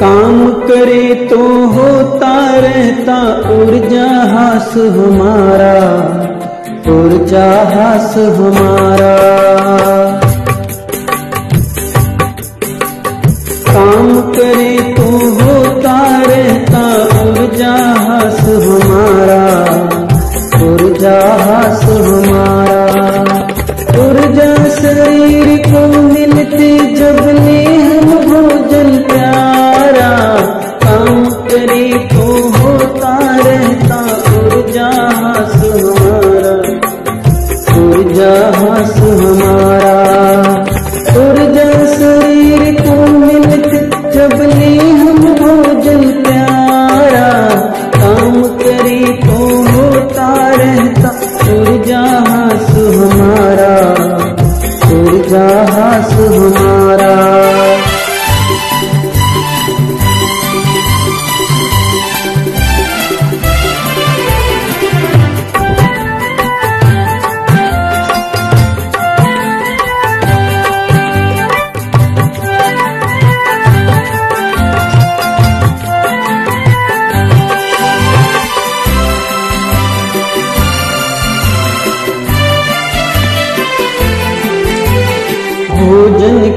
काम करे तो होता रहता, ऊर्जा हास हमारा, ऊर्जा हास हमारा। काम करे तो होता रहता, ऊर्जा हास हमारा, ऊर्जा हास हमारा। ऊर्जा ऊर्जा हास हमारा। ऊर्जा शरीर को मिलते जब ले हम भोजन प्यारा। काम करे तो होता रहता ऊर्जा हास हमारा। ऊर्जा हास हमारा।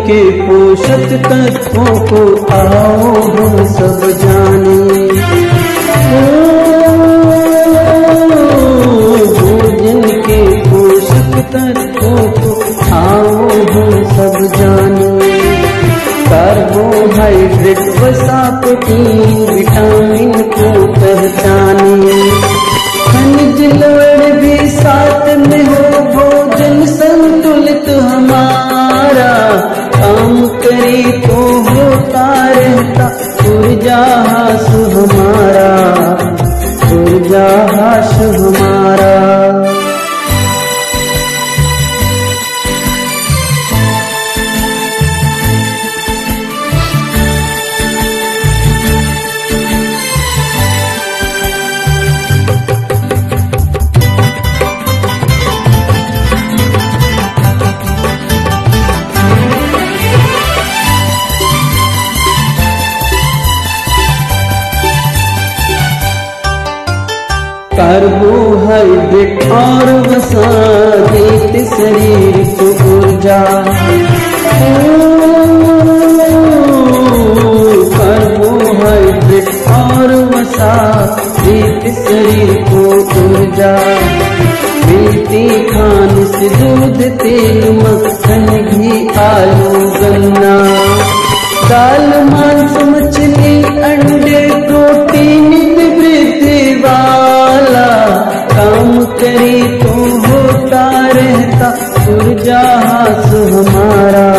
के पोषक तत्वों को आओ हम सब जाने। भोजन के पोषक तत्वों को आओ हम सब जाने। कार्बोहाइड्रेट वसा प्रोटीन विटामिन को पहचाने। खनिज लवण भी साथ में हो हास हमारा ऊर्जा हास हमारा। कार्बोहाइड्रेट और वसा देते शरीर को ऊर्जा। कार्बोहाइड्रेट और वसा देते शरीर को ऊर्जा। मिलती खान से दूध तेल मक्खन घी आलू गन्ना। दाल मांस मछली अंडे करी तो होता रहता सुरजाहास हमारा।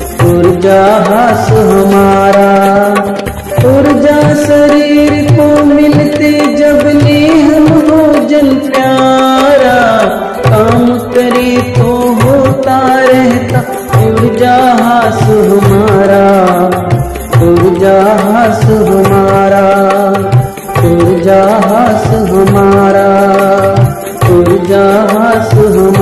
सुरजाहास हमारा। ऊर्जा शरीर को मिलते जब ने हम हो जल प्यारा। काम करी तो होता रहता ऊर्जा हास हमारा। ऊर्जा हास हमारा। ऊर्जा हास हमारा। पास हूँ